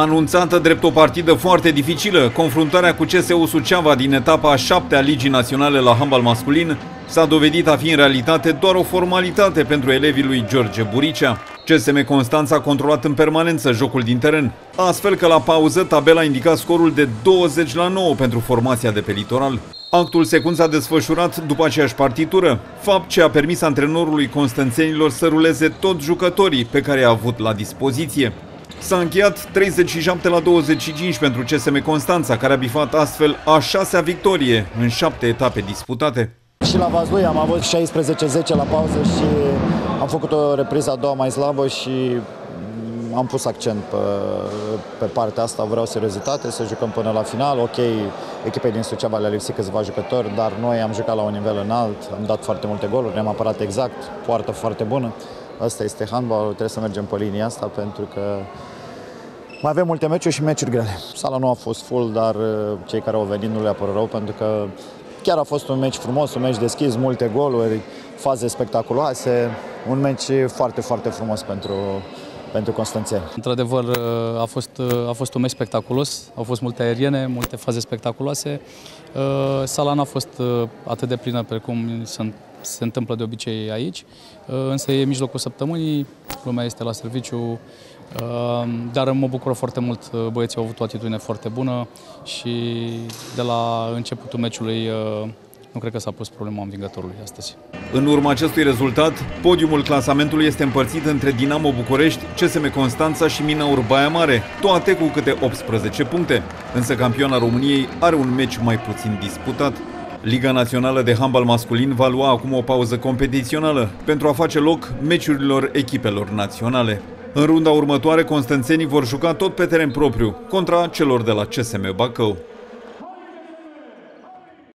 Anunțată drept o partidă foarte dificilă, confruntarea cu CSU Suceava din etapa a șapte a Ligii Naționale la handbal masculin s-a dovedit a fi în realitate doar o formalitate pentru elevii lui George Buricea. CSM Constanța a controlat în permanență jocul din teren, astfel că la pauză tabela indica scorul de 20 la 9 pentru formația de pe litoral. Actul secund s-a desfășurat după aceeași partitură, fapt ce a permis antrenorului constanțenilor să ruleze toți jucătorii pe care i-a avut la dispoziție. S-a încheiat 37 la 25 pentru CSM Constanța, care a bifat astfel a șasea victorie în șapte etape disputate. Și la Vazlui am avut 16-10 la pauză și am făcut o repriză a doua mai slabă și am pus accent pe, pe partea asta, vreau seriozitate, să jucăm până la final. Ok, echipei din Suceava le-a lipsit câțiva jucători, dar noi am jucat la un nivel înalt, am dat foarte multe goluri, ne-am apărat exact, poartă foarte bună. Asta este handball, trebuie să mergem pe linia asta pentru că mai avem multe meciuri și meciuri grele. Sala nu a fost full, dar uh, cei care au venit nu le-a părut rău pentru că chiar a fost un meci frumos, un meci deschis, multe goluri, faze spectaculoase, un meci foarte, foarte frumos pentru, pentru Constanțeni. Într-adevăr, uh, a fost, uh, a fost un meci spectaculos, au fost multe aeriene, multe faze spectaculoase. Sala n-a fost atât de plină precum sunt se întâmplă de obicei aici, uh, însă e mijlocul săptămânii, lumea este la serviciu, uh, dar mă bucură foarte mult, uh, băieții au avut o atitudine foarte bună și de la începutul meciului nu cred că s-a pus problema învingătorului astăzi. În urma acestui rezultat, podiumul clasamentului este împărțit între Dinamo București, CSM Constanța și Mina Urbaia Mare, toate cu câte 18 puncte. Însă campioana României are un meci mai puțin disputat. Liga Națională de Handbal Masculin va lua acum o pauză competițională pentru a face loc meciurilor echipelor naționale. În runda următoare, constanțenii vor juca tot pe teren propriu, contra celor de la CSM Bacău.